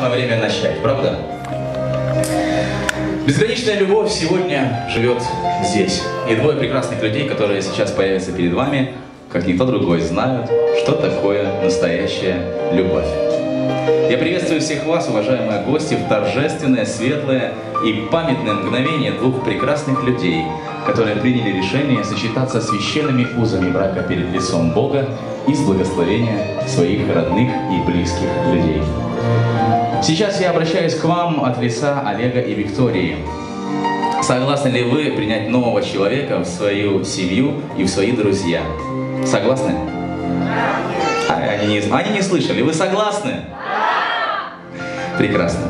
Самое время начать, правда? Безграничная любовь сегодня живет здесь. И двое прекрасных людей, которые сейчас появятся перед вами, как никто другой, знают, что такое настоящая любовь. Я приветствую всех вас, уважаемые гости, в торжественное, светлое и памятное мгновение двух прекрасных людей, которые приняли решение сочетаться священными узами брака перед лицом Бога и с благословения своих родных и близких людей. Сейчас я обращаюсь к вам от лица Олега и Виктории. Согласны ли вы принять нового человека в свою семью и в свои друзья? Согласны? А, Они не, они не слышали. Вы согласны? Прекрасно.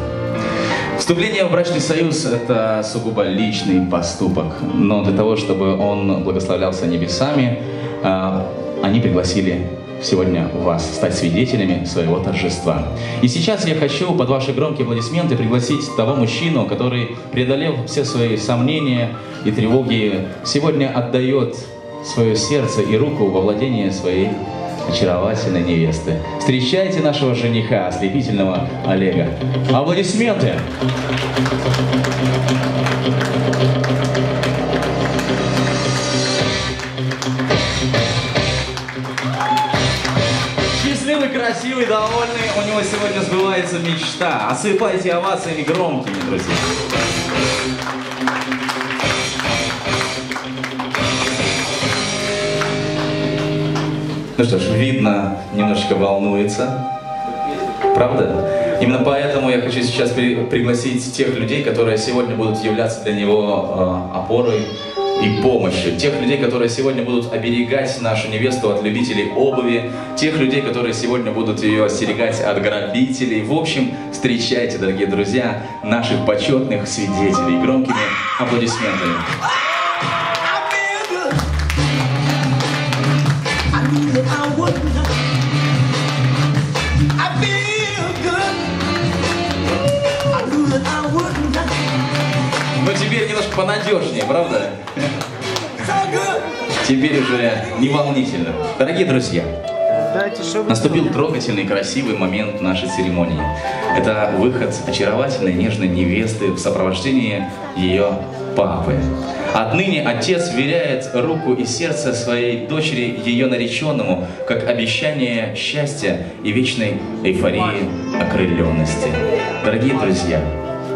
Вступление в брачный союз – это сугубо личный поступок. Но для того, чтобы он благословлялся небесами, а, они пригласили сегодня вас стать свидетелями своего торжества. И сейчас я хочу под ваши громкие аплодисменты пригласить того мужчину, который, преодолев все свои сомнения и тревоги, сегодня отдает свое сердце и руку во владение своей очаровательной невесты. Встречайте нашего жениха, ослепительного Олега. Аплодисменты! Счастливый, мечта. Осыпайте овациями громкими, друзья. Ну что ж, видно, немножечко волнуется. Правда? Именно поэтому я хочу сейчас при- пригласить тех людей, которые сегодня будут являться для него э, опорой и помощью. Тех людей, которые сегодня будут оберегать нашу невесту от любителей обуви. Тех людей, которые сегодня будут ее остерегать от грабителей. В общем, встречайте, дорогие друзья, наших почетных свидетелей громкими аплодисментами. Теперь немножко понадежнее, правда? Теперь уже не волнительно. Дорогие друзья, наступил трогательный, красивый момент нашей церемонии. Это выход очаровательной, нежной невесты в сопровождении ее папы. Отныне отец веряет руку и сердце своей дочери ее нареченному, как обещание счастья и вечной эйфории окрыленности. Дорогие друзья,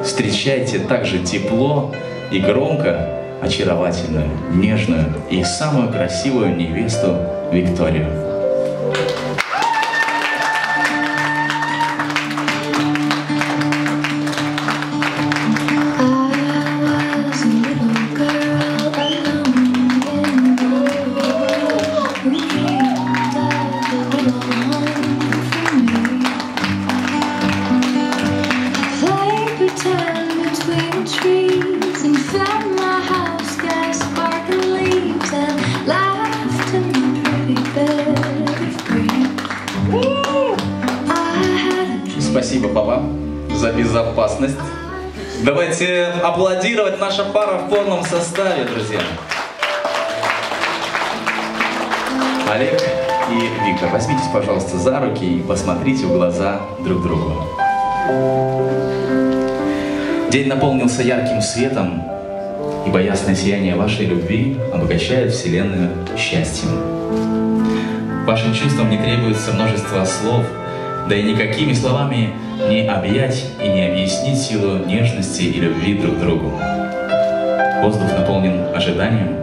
встречайте также тепло и громко очаровательную, нежную и самую красивую невесту Викторию. За безопасность. Давайте аплодировать наша пара в полном составе, друзья. Олег и Виктор, возьмитесь, пожалуйста, за руки и посмотрите в глаза друг другу. День наполнился ярким светом, ибо ясное сияние вашей любви обогащает Вселенную счастьем. Вашим чувствам не требуется множество слов, да и никакими словами не объять и не объяснить силу нежности и любви друг к другу. Воздух наполнен ожиданием,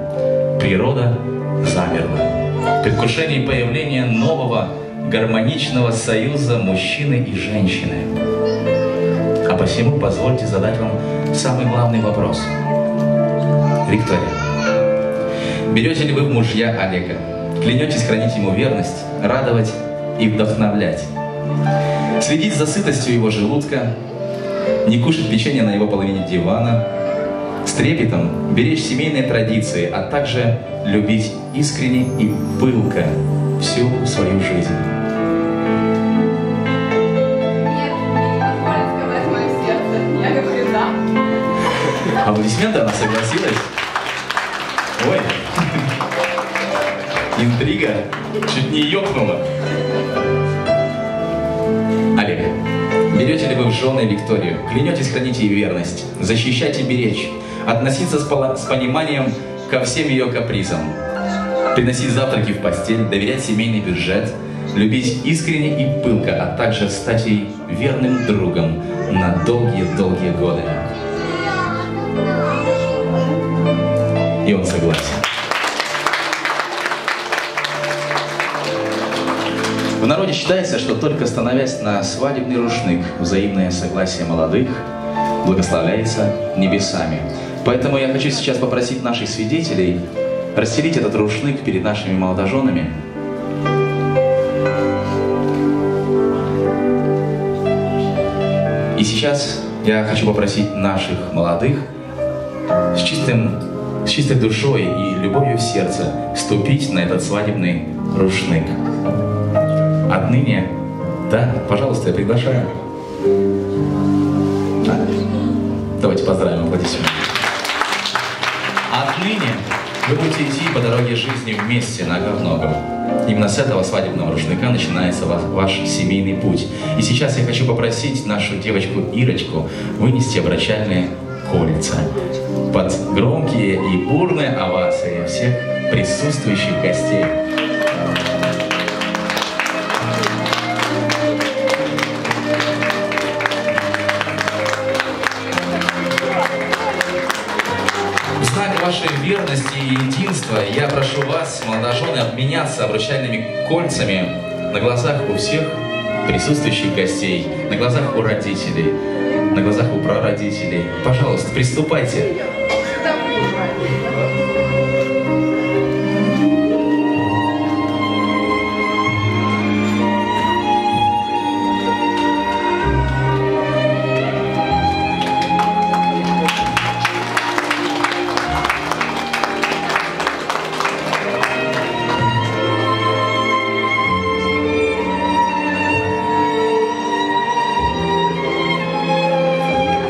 природа замерла. В предвкушении появления нового гармоничного союза мужчины и женщины. А посему позвольте задать вам самый главный вопрос. Виктория, берете ли вы мужья Олега? Клянетесь хранить ему верность, радовать и вдохновлять? Следить за сытостью его желудка, не кушать печенье на его половине дивана, с трепетом беречь семейные традиции, а также любить искренне и пылко всю свою жизнь. Аплодисменты, она согласилась. Ой, интрига чуть не ёкнула. Берете ли вы в жены Викторию? Клянетесь хранить ей верность, защищать и беречь, относиться с, пола- с пониманием ко всем ее капризам, приносить завтраки в постель, доверять семейный бюджет, любить искренне и пылко, а также стать ей верным другом на долгие-долгие годы. И он согласен. Считается, что только становясь на свадебный рушник, взаимное согласие молодых благословляется небесами. Поэтому я хочу сейчас попросить наших свидетелей расстелить этот рушник перед нашими молодоженами. И сейчас я хочу попросить наших молодых с, чистым, с чистой душой и любовью в сердце ступить на этот свадебный рушник. Отныне, да, пожалуйста, я приглашаю. Да. Давайте поздравим аплодисментами. Отныне вы будете идти по дороге жизни вместе, нога в ногу. Именно с этого свадебного рушника начинается ва- ваш семейный путь. И сейчас я хочу попросить нашу девочку Ирочку вынести обращальные кольца под громкие и бурные овации всех присутствующих гостей. Единства я прошу вас, молодожены, обменяться обручальными кольцами на глазах у всех присутствующих гостей, на глазах у родителей, на глазах у прародителей. Пожалуйста, приступайте.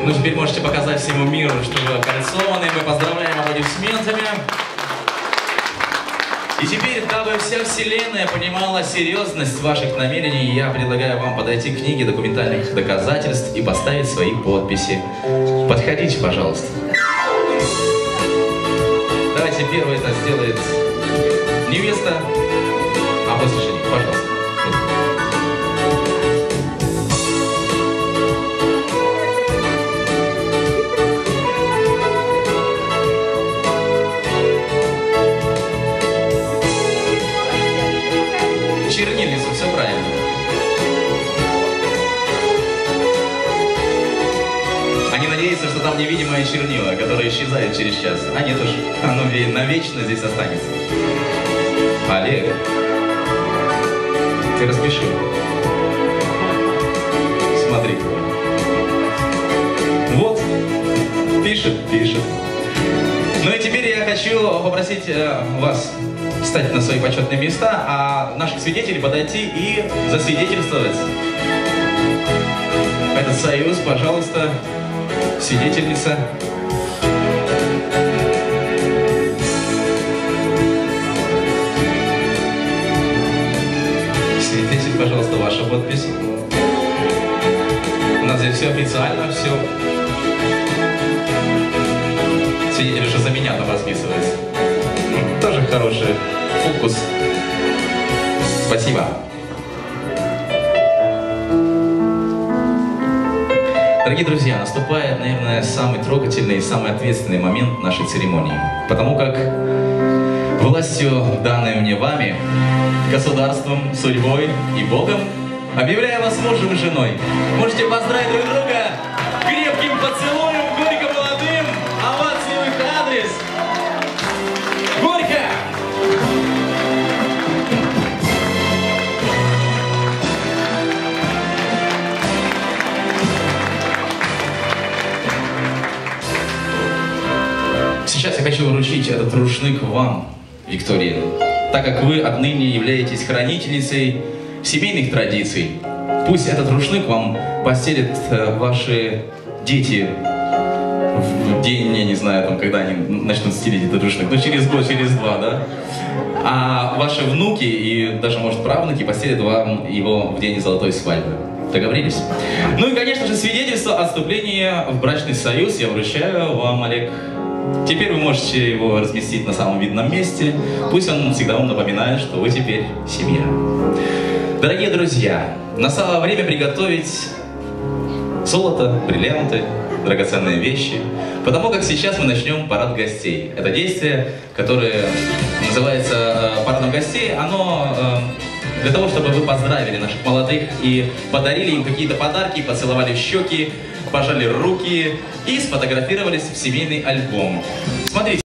Ну, теперь можете показать всему миру, что вы окольцованы. Мы поздравляем аплодисментами. И теперь, дабы вся Вселенная понимала серьезность ваших намерений, я предлагаю вам подойти к книге документальных доказательств и поставить свои подписи. Подходите, пожалуйста. Давайте первое это сделает невеста, а после жених. Пожалуйста. Что там невидимое чернила, которое исчезает через час. А нет уж, оно ве- навечно здесь останется. Олег, ты распиши. Смотри. Вот, пишет, пишет. Ну и теперь я хочу попросить э, вас встать на свои почетные места, а наших свидетелей подойти и засвидетельствовать этот союз, пожалуйста, свидетельница. Свидетель, пожалуйста, ваша подпись. У нас здесь все официально, все. Свидетель уже за меня там расписывается. Тоже хороший фокус. Спасибо. Дорогие друзья, наступает, наверное, самый трогательный и самый ответственный момент нашей церемонии. Потому как властью, данной мне вами, государством, судьбой и Богом, объявляю вас мужем и женой. Можете поздравить друг друга вручить этот рушник вам, Виктория, так как вы отныне являетесь хранительницей семейных традиций. Пусть этот рушник вам постелят э, ваши дети в день, я не знаю, там, когда они начнут стелить этот рушник, ну через год, через два, да? А ваши внуки и даже, может, правнуки постелят вам его в день золотой свадьбы. Договорились? Ну и, конечно же, свидетельство о вступлении в брачный союз я вручаю вам, Олег. Теперь вы можете его разместить на самом видном месте. Пусть он всегда вам напоминает, что вы теперь семья. Дорогие друзья, настало время приготовить золото, бриллианты, драгоценные вещи. Потому как сейчас мы начнем парад гостей. Это действие, которое называется э, парадом гостей. Оно э, для того, чтобы вы поздравили наших молодых и подарили им какие-то подарки, поцеловали в щеки, пожали руки и сфотографировались в семейный альбом. Смотрите.